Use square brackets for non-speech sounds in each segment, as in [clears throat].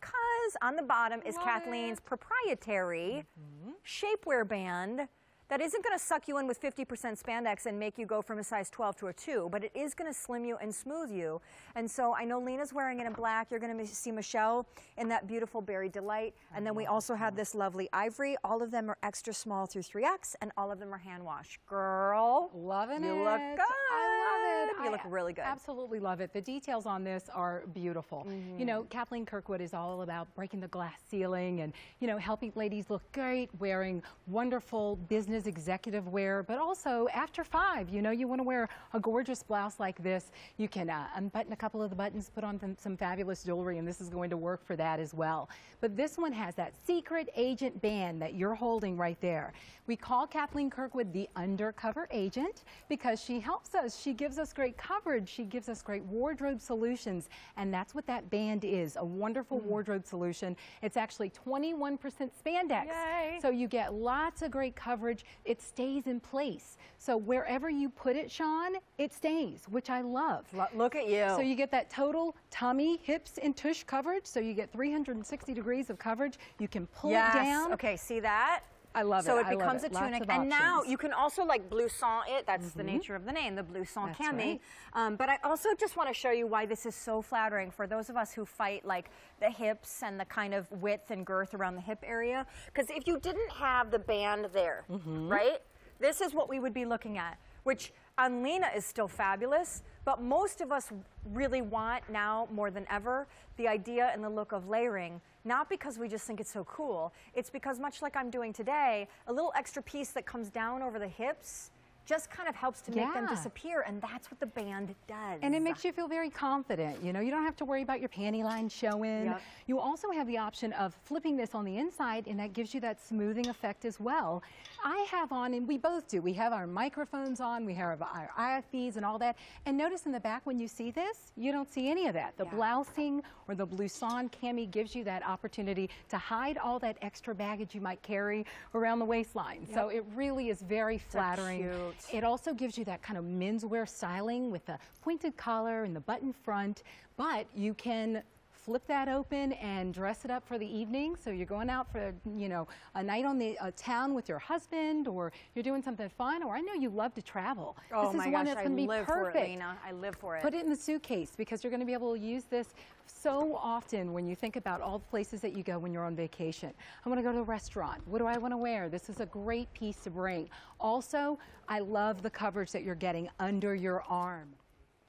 because on the bottom is Love Kathleen's proprietary mm-hmm. shapewear band that isn't going to suck you in with 50% spandex and make you go from a size 12 to a 2, but it is going to slim you and smooth you. And so I know Lena's wearing it in black. You're going to see Michelle in that beautiful Berry Delight. And then we also have this lovely ivory. All of them are extra small through 3X, and all of them are hand wash. Girl, Loving you it. You look good. I love it. You I look really good. Absolutely love it. The details on this are beautiful. Mm-hmm. You know, Kathleen Kirkwood is all about breaking the glass ceiling and, you know, helping ladies look great, wearing wonderful business executive wear, but also after five, you know, you want to wear a gorgeous blouse like this. You can uh, unbutton a couple of the buttons, put on some, some fabulous jewelry, and this is going to work for that as well. But this one has that secret agent band that you're holding right there. We call Kathleen Kirkwood the undercover agent because she helps us. She gives us great coverage. She gives us great wardrobe solutions. And that's what that band is, a wonderful Mm. wardrobe solution. It's actually 21% spandex. Yay. So you get lots of great coverage. It stays in place. So wherever you put it, Sean, it stays, which I love. Lo- Look at you. So you get that total tummy, hips, and tush coverage. So you get 360 degrees of coverage. You can pull yes. it down. Okay, see that? I love so it. So it becomes a tunic, and now you can also like blouson it. That's the nature of the name, the blouson That's cami. right. Um, but I also just want to show you why this is so flattering for those of us who fight like the hips and the kind of width and girth around the hip area. Because if you didn't have the band there, Mm-hmm. right? This is what we would be looking at, which on Lena is still fabulous, but most of us really want now more than ever the idea and the look of layering, not because we just think it's so cool. It's because much like I'm doing today, a little extra piece that comes down over the hips just kind of helps to make them disappear, and that's what the band does. And it makes you feel very confident. You know, you don't have to worry about your panty line showing. Yep. You also have the option of flipping this on the inside, and that gives you that smoothing effect as well. I have on, and we both do, we have our microphones on, we have our IFBs and all that. And notice in the back when you see this, you don't see any of that. The Yeah. blousing or the blouson cami gives you that opportunity to hide all that extra baggage you might carry around the waistline. So it really is very flattering. It also gives you that kind of menswear styling with the pointed collar and the button front, but you can flip that open and dress it up for the evening. So you're going out for, you know, a night on the uh, town with your husband or you're doing something fun or I know you love to travel. Oh this my is one gosh, that's going to be perfect. it, Lena. I live for it. Put it in the suitcase because you're going to be able to use this so often when you think about all the places that you go when you're on vacation. I want to go to a restaurant. What do I want to wear? This is a great piece to bring. Also, I love the coverage that you're getting under your arm.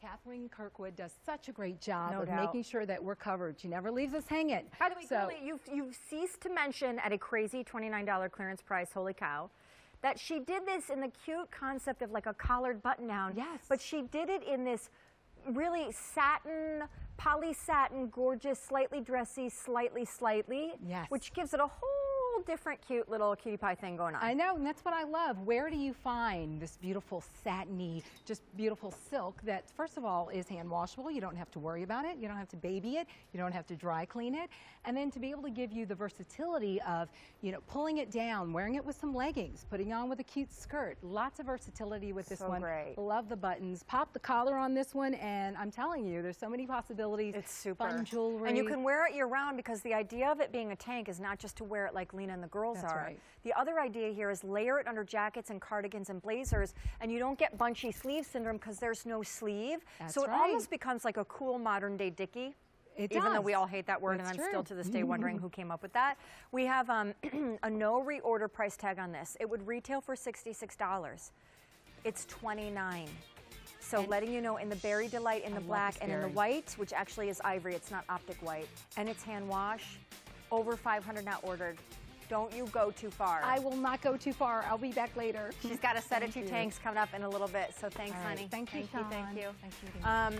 Kathleen Kirkwood does such a great job No of doubt. making sure that we're covered. She never leaves us hanging. By the way, so, Julie, you've, you've ceased to mention at a crazy $29 clearance price, holy cow, that she did this in the cute concept of like a collared button down. Yes. But she did it in this really satin, poly satin, gorgeous, slightly dressy, slightly, slightly. Yes. Which gives it a whole different cute little cutie pie thing going on. I know, and that's what I love. Where do you find this beautiful satiny, just beautiful silk that, first of all, is hand washable? You don't have to worry about it. You don't have to baby it. You don't have to dry clean it. And then to be able to give you the versatility of, you know, pulling it down, wearing it with some leggings, putting on with a cute skirt. Lots of versatility with this So one. great. Love the buttons. Pop the collar on this one, and I'm telling you, there's so many possibilities. It's super. Fun jewelry. And you can wear it year round because the idea of it being a tank is not just to wear it like Lena and the girls That's are. right. The other idea here is layer it under jackets and cardigans and blazers, and you don't get bunchy sleeve syndrome because there's no sleeve. That's so it right. almost becomes like a cool modern day Dickie. It even though we all hate that word, That's and I'm true. still to this day wondering who came up with that. We have um, [clears throat] a no reorder price tag on this. It would retail for $66. It's 29. So letting you know in the berry delight in the love black and in the white, which actually is ivory, it's not optic white, and it's hand wash, over 500 now ordered. Don't you go too far. I will not go too far. I'll be back later. She's got a set of Thank two you. tanks coming up in a little bit, so thanks, right. honey. Thank you, thank you. Thank you. Thanks for. Um,